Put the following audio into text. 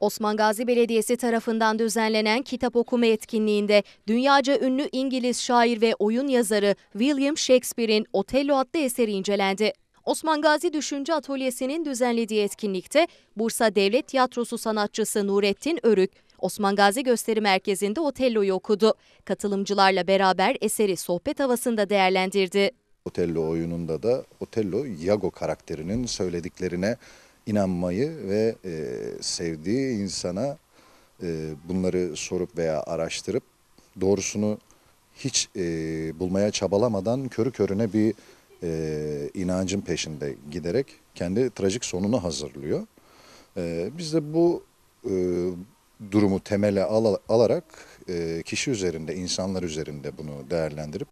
Osman Gazi Belediyesi tarafından düzenlenen kitap okuma etkinliğinde dünyaca ünlü İngiliz şair ve oyun yazarı William Shakespeare'in Otello adlı eseri incelendi. Osman Gazi Düşünce Atölyesi'nin düzenlediği etkinlikte Bursa Devlet Tiyatrosu sanatçısı Nurettin Örük, Osman Gazi Gösteri Merkezi'nde Otello'yu okudu. Katılımcılarla beraber eseri sohbet havasında değerlendirdi. Otello oyununda da Otello Iago karakterinin söylediklerine inanmayı ve e, sevdiği insana e, bunları sorup veya araştırıp doğrusunu hiç e, bulmaya çabalamadan körü körüne bir e, inancın peşinde giderek kendi trajik sonunu hazırlıyor. E, biz de bu e, durumu temele ala- alarak e, kişi üzerinde, insanlar üzerinde bunu değerlendirip